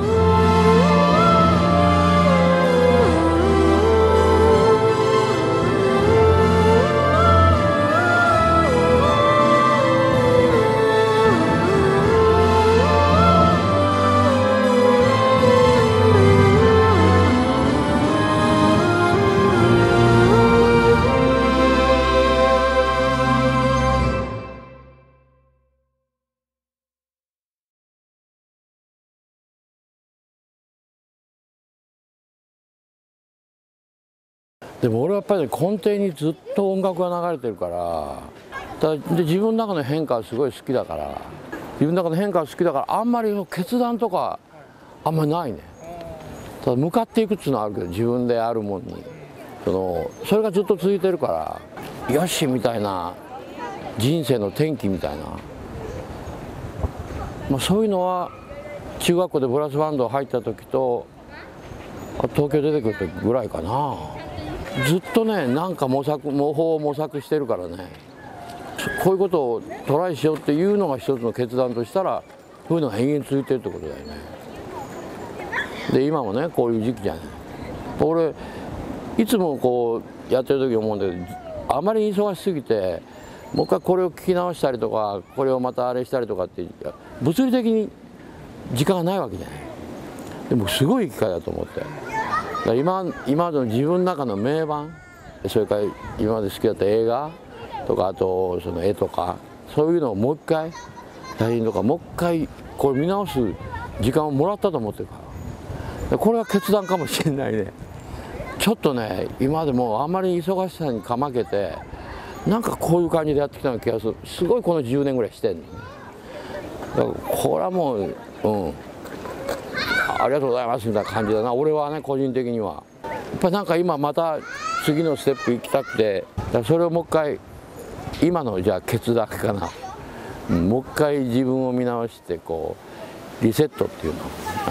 でやっぱり根底にずっと音楽が流れてるからだで自分の中の変化はすごい好きだから自分の中の変化は好きだからあんまり決断とかあんまりないね。ただ向かっていくっていうのはあるけど自分であるもんに。そのそれがずっと続いてるからよしみたいな人生の転機みたいな、まあ、そういうのは中学校でブラスバンド入った時と東京出てくる時ぐらいかな。ずっとねなんか模索模倣を模索してるからね。こういうことをトライしようっていうのが一つの決断としたらそういうのが延々続いてるってことだよね。で今もねこういう時期じゃない。俺いつもこうやってる時思うんだけどあまり忙しすぎてもう一回これを聞き直したりとかこれをまたあれしたりとかって物理的に時間がないわけじゃない。でもすごい機会だと思って。今今までの自分の中の名盤それから今まで好きだった映画とかあとその絵とかそういうのをもう一回写真とかもう一回これ見直す時間をもらったと思ってるから。これは決断かもしれないね。ちょっとね今でもあんまり忙しさにかまけてなんかこういう感じでやってきたような気がする。すごいこの10年ぐらいしてんの。だからこれはもううん。ありがとうございますみたいな感じだな。俺はね個人的には。やっぱなんか今また次のステップ行きたくてそれをもう一回今のじゃあ決断かな、もう一回自分を見直してこうリセットっていうの。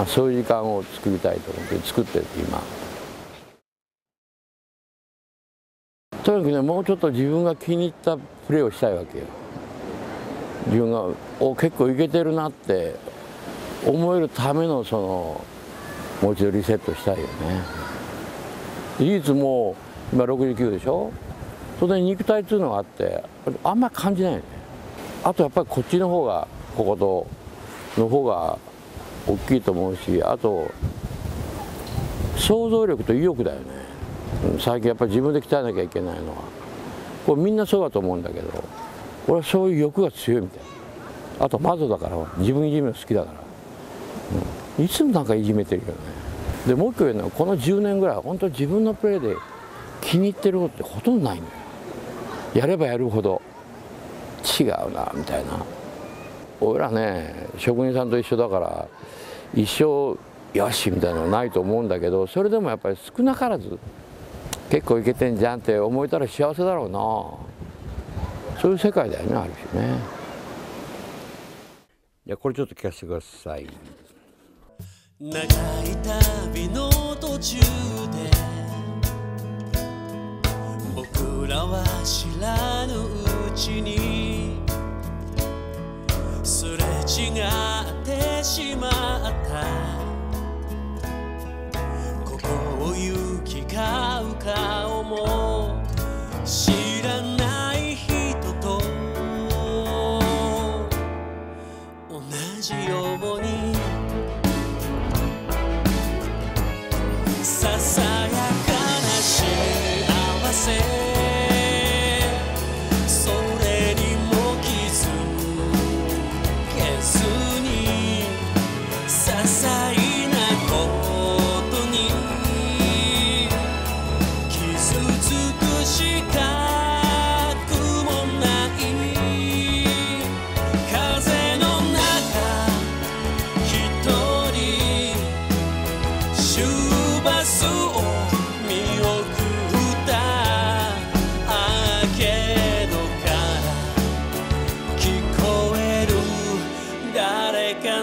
そういう時間を作りたいと思って作ってる今。とにかくねもうちょっと自分が気に入ったプレーをしたいわけよ。自分がお結構いけてるなって思えるためのそのもう一度リセットしたいよね。事実もう今69でしょ？当然肉体っていうのがあってあんまり感じないよね。あとやっぱりこっちの方がこことの方が大きいと思うしあと想像力と意欲だよね。最近やっぱり自分で鍛えなきゃいけないのは。これみんなそうだと思うんだけど俺はそういう欲が強いみたい。あとマゾだから自分いじめ好きだから、いつもなんかいじめてるよね。でもう一個言うのはこの10年ぐらい本当自分のプレーで気に入ってることってほとんどないんだよ。やればやるほど違うなみたいな。俺らね職人さんと一緒だから一生よしみたいなのはないと思うんだけどそれでもやっぱり少なからず結構いけてんじゃんって思えたら幸せだろうな。そういう世界だよねある種ね。いやこれちょっと聞かせてください。長い旅の途中で僕らは知らぬうちにすれ違ってしまった。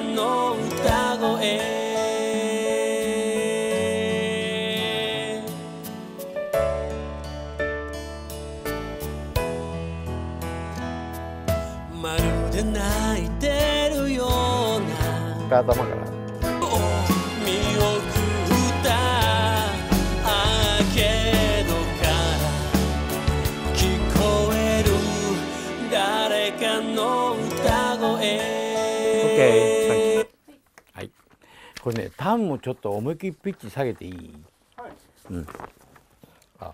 まこれねタンもちょっと思いっきりピッチ下げていい？はい。うん。あ。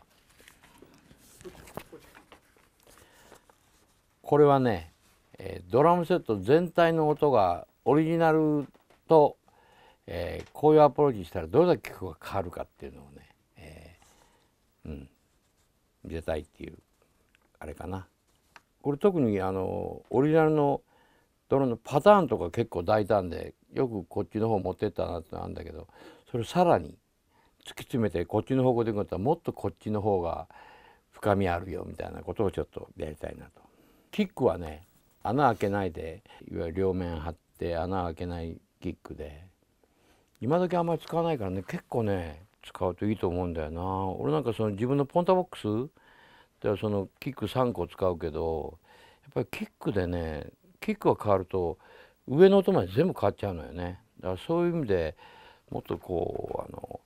これはね、えードラムセット全体の音がオリジナルと、えーこういうアプローチしたらどれだけ曲が変わるかっていうのをね、えーうん。見せたいっていうあれかな。これ特にあのオリジナルのドラムのパターンとか結構大胆でよくこっちの方持ってったなってのあるんだけどそれをさらに突き詰めてこっちの方向でいくんだったらもっとこっちの方が深みあるよみたいなことをちょっとやりたいなと。キックはね穴開けないでいわゆる両面張って穴開けないキックで今時あんまり使わないからね結構ね使うといいと思うんだよな俺なんかその自分のポンタボックスではそのキック3個使うけどやっぱりキックでねキックが変わると上の音まで全部変わっちゃうのよね。だからそういう意味でもっとこうあの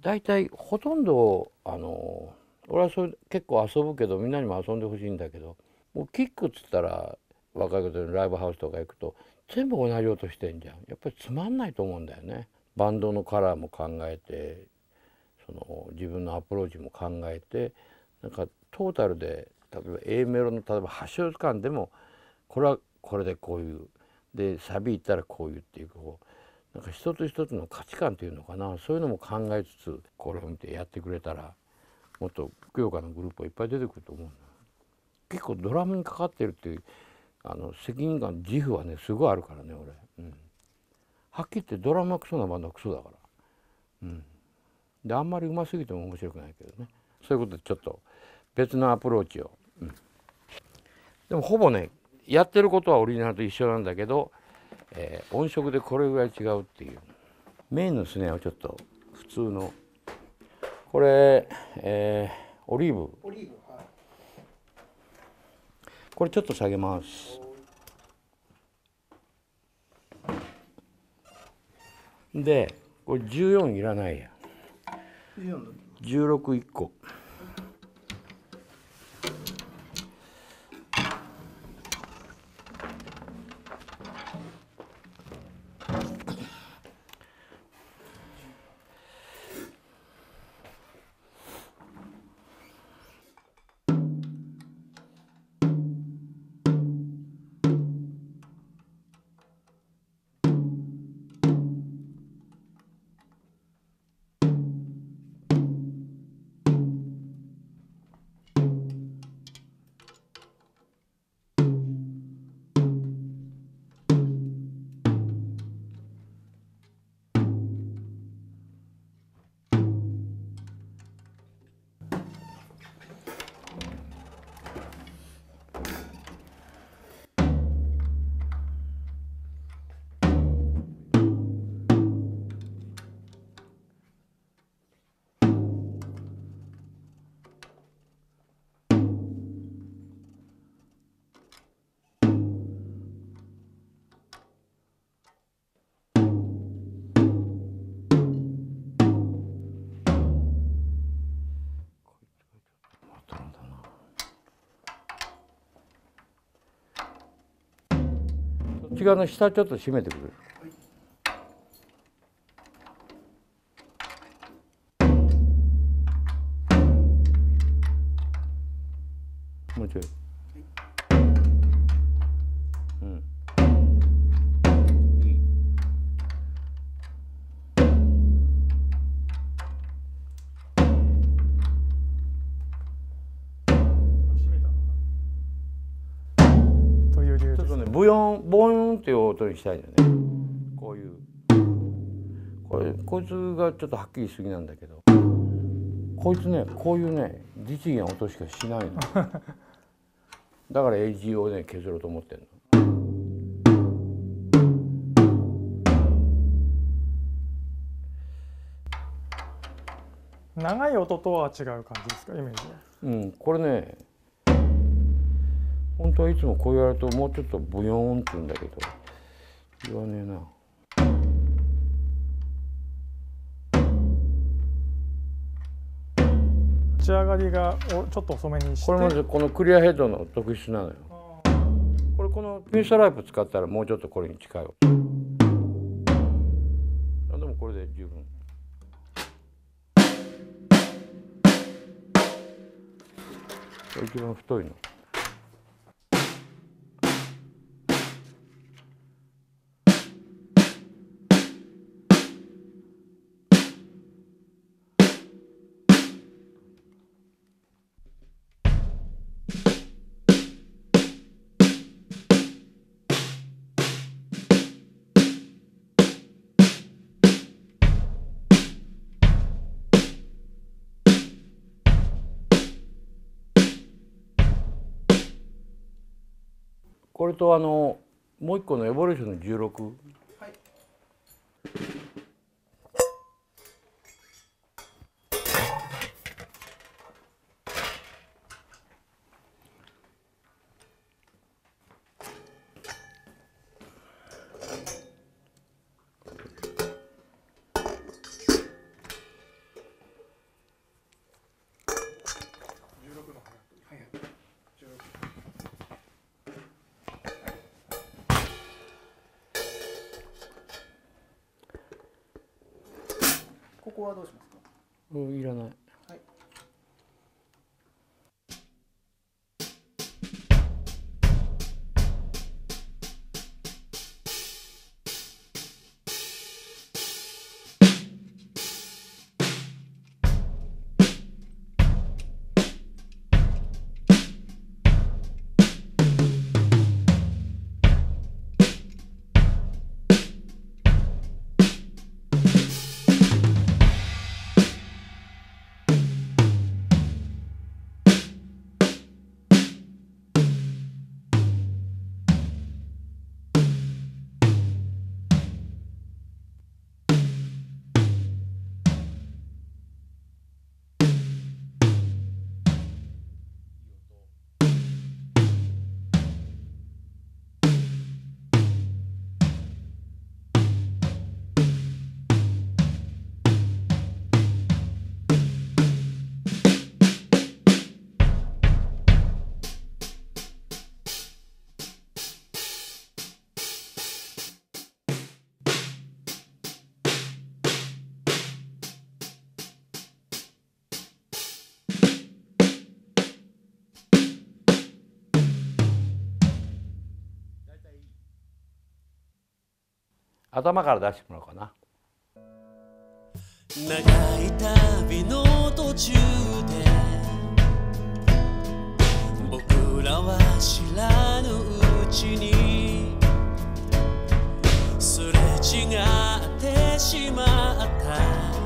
大体ほとんどあの俺はそれ結構遊ぶけどみんなにも遊んでほしいんだけどもうキックっつったら若い子でライブハウスとか行くと全部同じ音してんじゃん。やっぱりつまんないと思うんだよね。バンドのカラーも考えてその自分のアプローチも考えてなんかトータルで例えば A メロの例えば8小間でもこれはこれでこういう。でサビいったらこういうっていうこうなんか一つ一つの価値観っていうのかな。そういうのも考えつつこれを見てやってくれたらもっとふくよかなグループがいっぱい出てくると思うの結構ドラムにかかってるっていうあの責任感自負はねすごいあるからね俺、うん、はっきり言ってドラムはクソなバンドはクソだから、うん、であんまりうますぎても面白くないけどね。そういうことでちょっと別のアプローチを、うん、でもほぼねやってることはオリジナルと一緒なんだけど、えー音色でこれぐらい違うっていう。メインのスネアはちょっと普通の。これ、えーオリーブ。オリーブはい。これちょっと下げます。でこれ14いらないや。14度161個内側の下ちょっと締めてくれる。いう音にしたいんだよね。こういう。これこいつがちょっとはっきりしすぎなんだけど。こいつねこういうね実技な音しかしないの。だから AG をね削ろうと思ってんの。長い音とは違う感じですか？イメージは。うんこれね本当はいつもこう言われるともうちょっとブヨーンって言うんだけど言わねえな。仕上がりがちょっと遅めにしてこれまずこのクリアヘッドの特質なのよこれこのピンストライプ使ったらもうちょっとこれに近いわでもこれで十分一番太いの。これとあのもう一個の「エボリューションの16」ここはどうしますか？うんいらない。頭から出してもらおうかな。長い旅の途中で僕らは知らぬうちにすれ違ってしまった。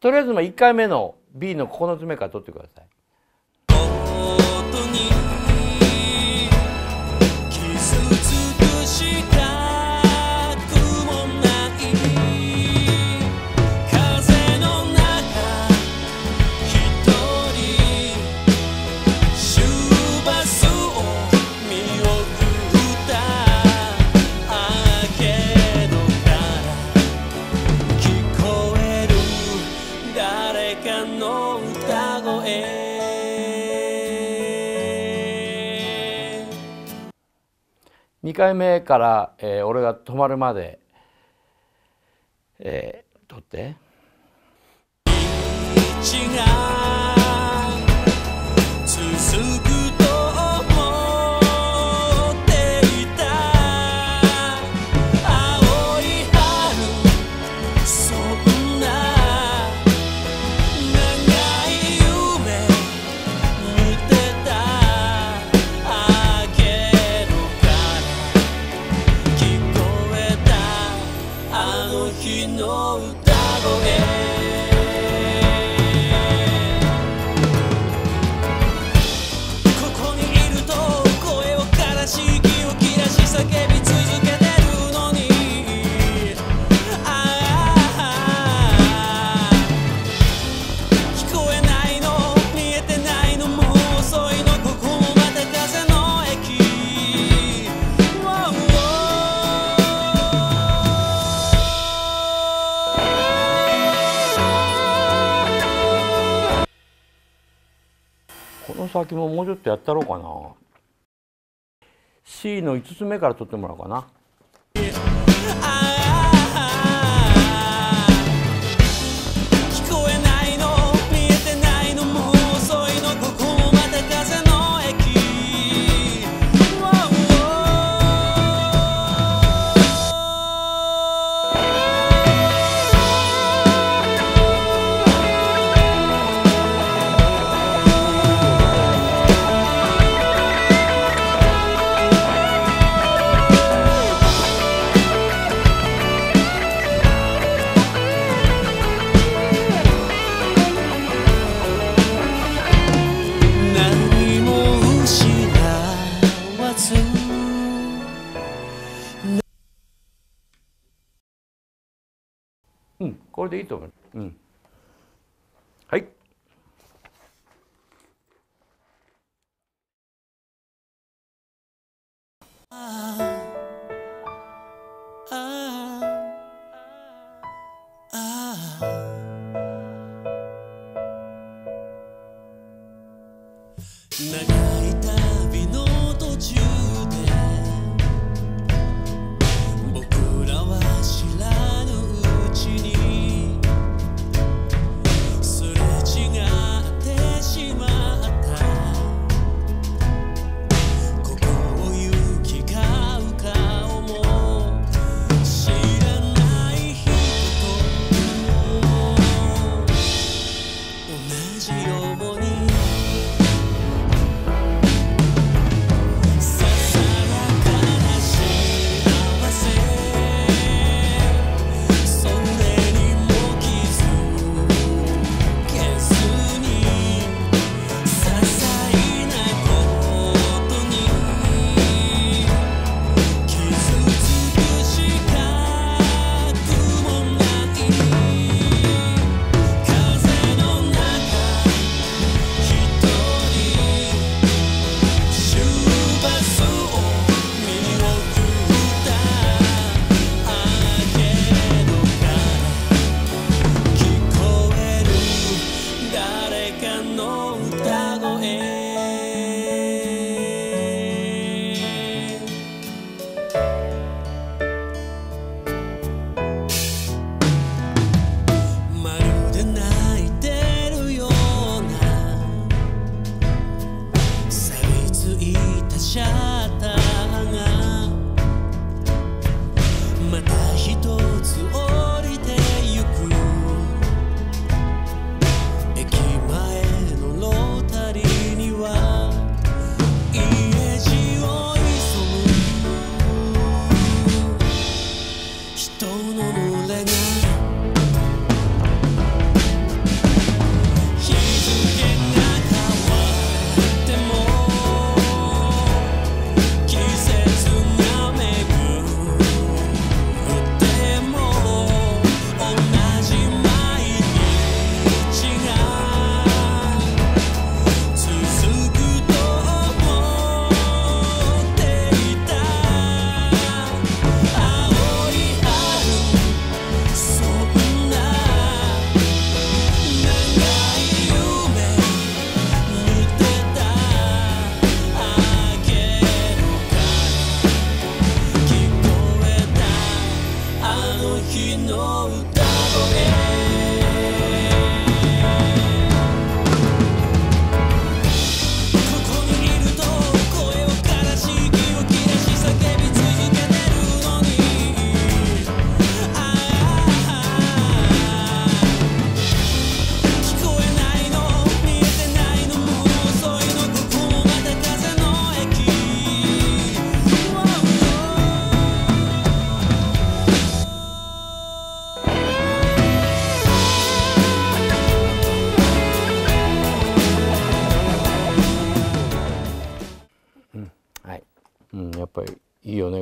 とりあえずまあ1回目の B の9つ目から取ってください。2回目から、えー、俺が止まるまで、えー、撮って。この先ももうちょっとやったろうかな C の5つ目から取ってもらおうかな。うん、これでいいと思う。うん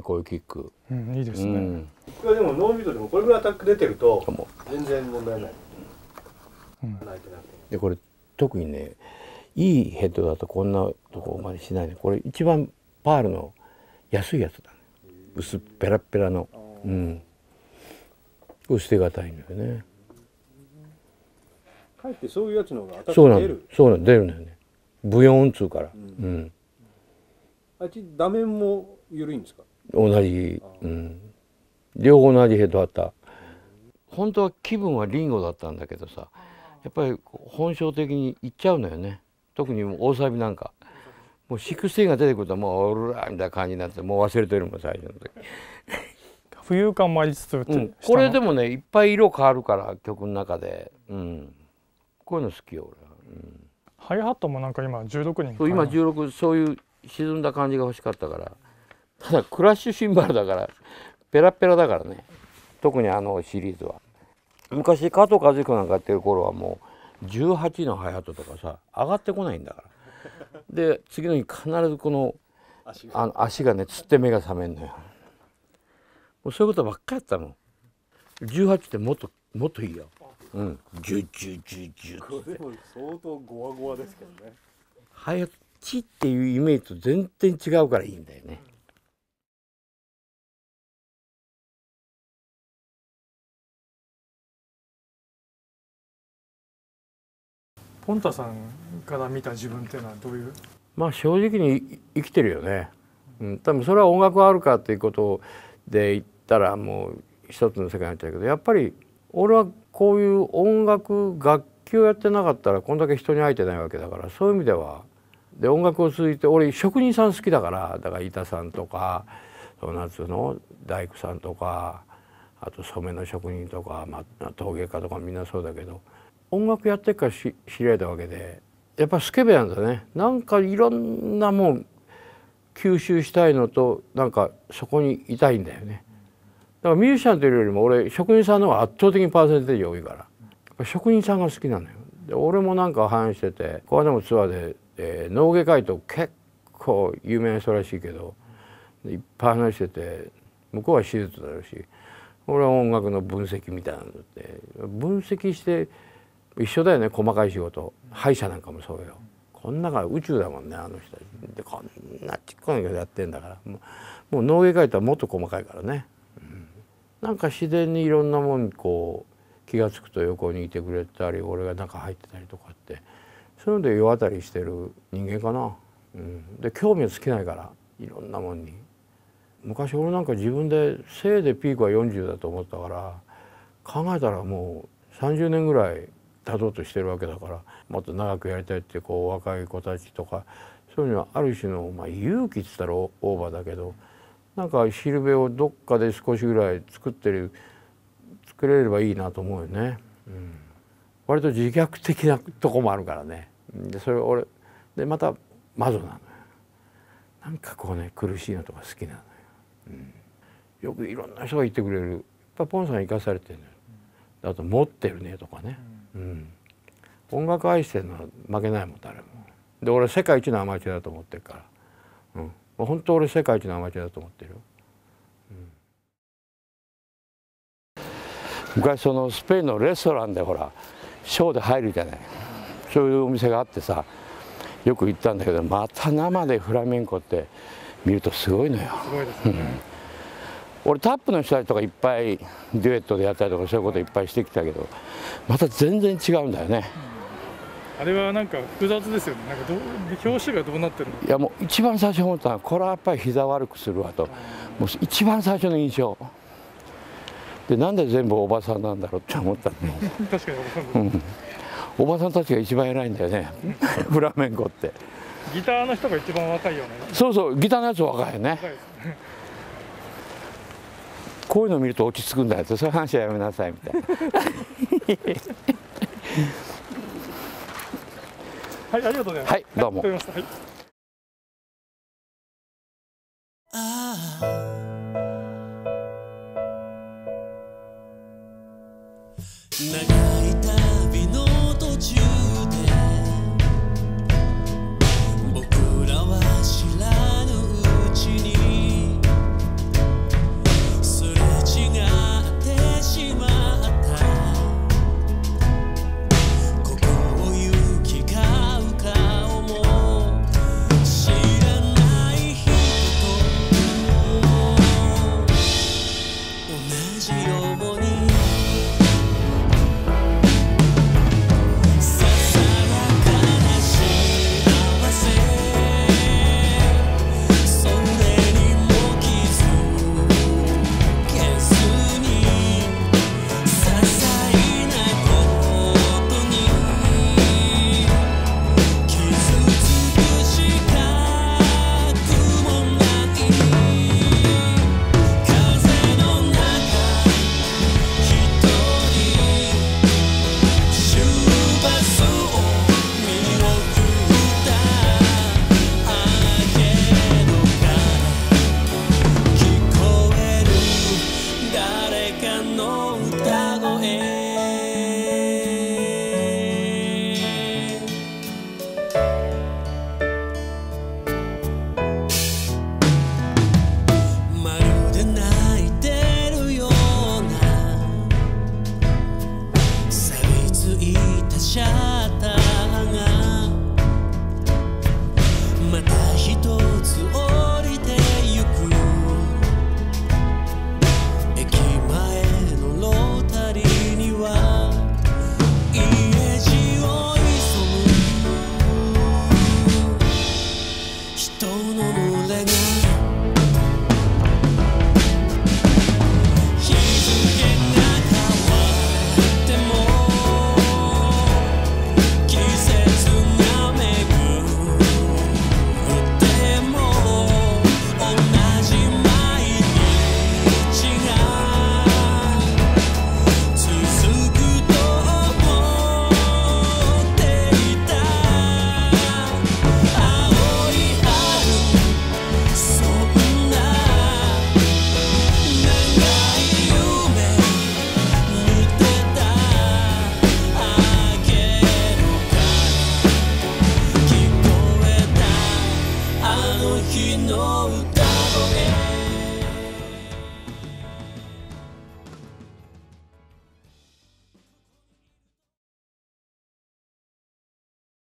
こういうキック、うん、いいですね、うん、これでもノーミュートでもこれぐらいアタック出てるとも。全然問題ない。うん。でこれ特にねいいヘッドだとこんなとこまでしないね。これ一番パールの安いやつだね。薄っペラッペラの。うん。これ捨てがたいんだよね。かえってそういうやつの方がアタそうなんだック出る。そうなんだ出るんだよね。ブヨーンっつうから、うん。あっち画面も緩いんですか？同じ、うん、両方同じヘッドあった。本当は気分はリンゴだったんだけどさやっぱり本性的にいっちゃうのよね。特に大サビなんか。もう16が出てくるともうオラーみたいな感じになってもう忘れてるもん最初の時、浮遊感もありつつ、うん、これでももねいっぱい色変わるから曲の中で、うん、こういうの好きよ俺は、うん。ハイハットもなんか今16人そう今16そういう沈んだ感じが欲しかったからただクラッシュシンバルだからペラペラだからね。特にあのシリーズは。昔加藤和彦なんかやってる頃はもう18のハイハットとかさ上がってこないんだから。で次の日必ずこの足が。あの足がねつって目が覚めんのよ。もうそういうことばっかりやったもん。18ってもっともっといいよ。うん。10101010これでも相当ゴワゴワですけどね。ハイハットチっていうイメージと全然違うからいいんだよねポンタさんから見た自分っていうのはどういう？まあ正直に生きてるよね、うん、多分それは音楽あるかっていうことで言ったらもう一つの世界になっちゃうけどやっぱり俺はこういう音楽楽器をやってなかったらこんだけ人に会えてないわけだからそういう意味では。で音楽を通じて俺職人さん好きだからだから板さんとかその夏の？大工さんとかあと染めの職人とか、まあ、陶芸家とかみんなそうだけど音楽やってから知り合えたわけでやっぱスケベなんだね。なんかいろんなもん吸収したいのとなんかそこにいたいんだよね。だからミュージシャンというよりも俺職人さんの方が圧倒的にパーセンテージ多いから。職人さんが好きなのよ。で俺もなんか話しててこの間もツアーで、えー農芸会と結構有名な人らしいけどいっぱい話してて向こうは手術だろうし俺は音楽の分析みたいなのって分析して一緒だよね細かい仕事。歯医者なんかもそうよ。こんなが宇宙だもんねあの人でこんなちっこいのやってんだから。もうもう農芸界とはもっと細かいからね、うん。なんか自然にいろんなもんにこう気が付くと横にいてくれたり俺が中入ってたりとかって。そういうので世渡りしてる人間かな、うん、で興味は尽きないからいろんなもんに。昔俺なんか自分でせいでピークは40だと思ったから考えたらもう30年ぐらい経とうとしてるわけだからもっと長くやりたいってこう若い子たちとかそういうのはある種の、まあ、勇気っつったらオーバーだけどなんかしるべをどっかで少しぐらい作ってる作れればいいなと思うよね。うん、割と自虐的なとこもあるからね。でそれ俺でまたマゾなのよ。なんかこうね苦しいのとか好きなのよ。うん、よくいろんな人が言ってくれるやっぱポンさん生かされてるのよ。あと持ってるねとかね。うん、音楽愛してるのは負けないもん誰も。で俺世界一のアマチュアだと思ってるから。うん。本当俺世界一のアマチュアだと思ってるよ、うん、昔そのスペインのレストランでほらショーで入るじゃない。そういうお店があってさよく行ったんだけどまた生でフラメンコって見るとすごいのよ。すごいですね、俺タップの人たちとかいっぱいデュエットでやったりとかそういうこといっぱいしてきたけどまた全然違うんだよね、あれはなんか複雑ですよね。なんかどう表紙がどうなってるの？いやもう一番最初思ったのはこれはやっぱり膝悪くするわと。もう一番最初の印象。でなんで全部おばさんなんだろうって思ったの 確かにわかん。ないうん。おばさんたちが一番偉いんだよね。フラメンコって。ギターの人が一番若いよね。そうそうギターのやつ若いよねこういうの見ると落ち着くんだよ。ってそういう話はやめなさいみたいな。はいありがとうございます。はいどうも。はい。ああ長い旅の我的梦里。